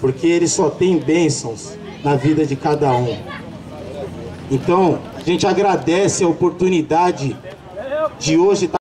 porque ele só tem bênçãos na vida de cada um. Então, a gente agradece a oportunidade de hoje estar